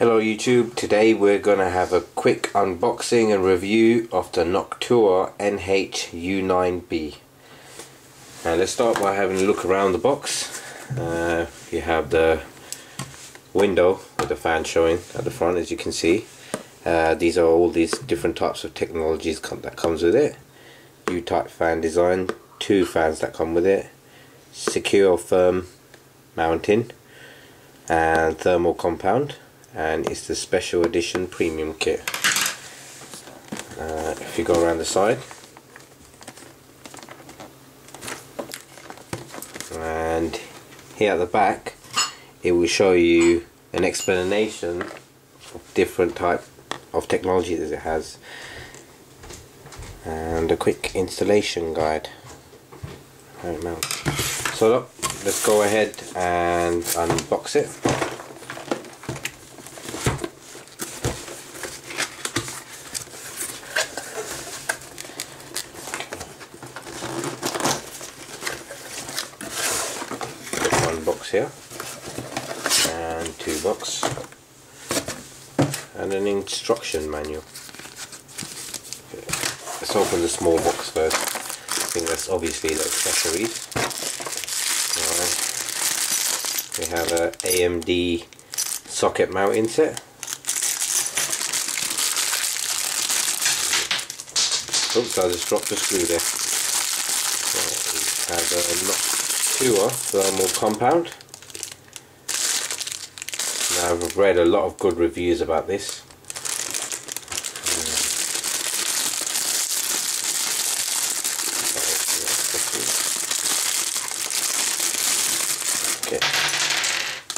Hello YouTube, today we're going to have a quick unboxing and review of the Noctua NH-U9B. Now let's start by having a look around the box. Uh, you have the window with the fan showing at the front as you can see. Uh, these are all these different types of technologies come, that comes with it. U-type fan design, two fans that come with it, secure firm mounting. And thermal compound. And it's the special edition premium kit. Uh, if you go around the side. And here at the back it will show you an explanation of different type of technology that it has and a quick installation guide. So look, let's go ahead and unbox it. One box here. And two books and an instruction manual let's open the small box first. I think that's obviously the accessories. Right. we have a AMD socket mounting set. Oops I just dropped the screw there. We have uh, a Noctua thermal compound. Now, I've read a lot of good reviews about this.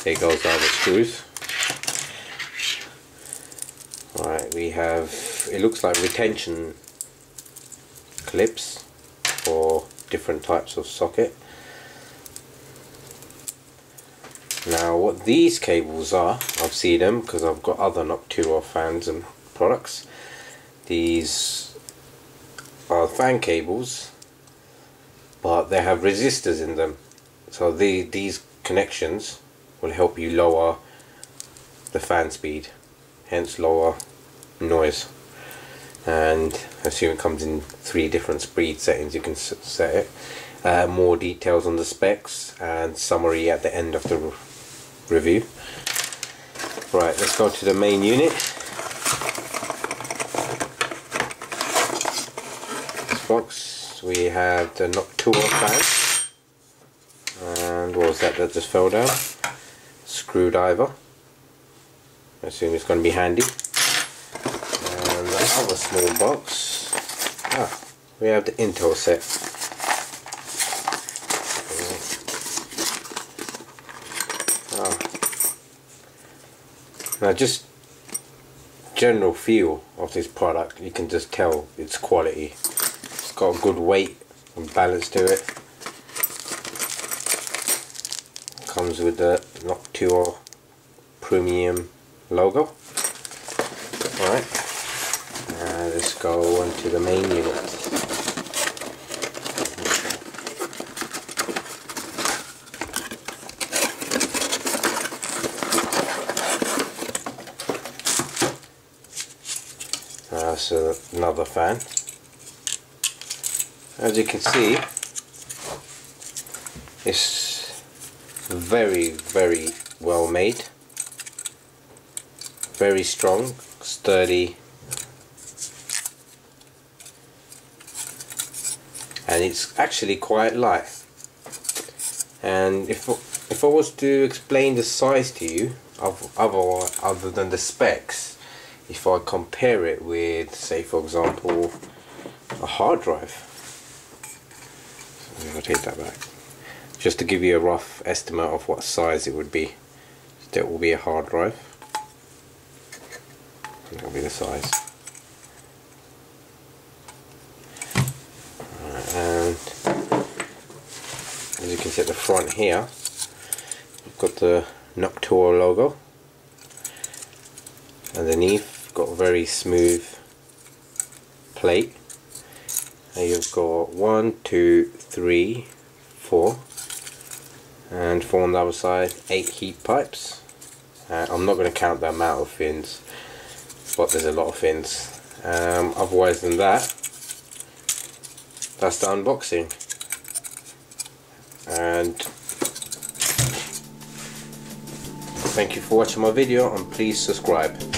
Here goes all the screws. Alright, we have, it looks like retention clips for different types of socket. Now what these cables are, I've seen them because I've got other Noctua fans and products. These are fan cables but they have resistors in them. So the, these connections will help you lower the fan speed, hence lower noise. And I assume it comes in three different speed settings you can set it. Uh, more details on the specs and summary at the end of the review. Right, let's go to the main unit. This box, we have the Noctua fan. And what was that that just fell down? Screwdriver. I assume it's going to be handy. And the other small box, ah, we have the Intel set. Now just general feel of this product, you can just tell its quality. It's got a good weight and balance to it. Comes with the Noctua Premium logo. Alright, let's go on to the main unit. that's uh, another fan as you can see it's very very well made. Very strong sturdy. And it's actually quite light. And if if I was to explain the size to you of other other than the specs if I compare it with say for example a hard drive. So I'll take that back just to give you a rough estimate of what size it would be that will be a hard drive. That will be the size. And as you can see at the front here we've got the Noctua logo. Underneath got a very smooth plate. And you've got one two three four and four on the other side eight heat pipes. Uh, I'm not going to count the amount of fins but there's a lot of fins. Um, otherwise than that that's the unboxing. And thank you for watching my video and please subscribe